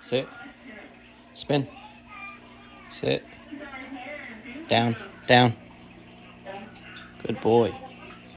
Sit. Spin. Sit. Down. Down. Good boy.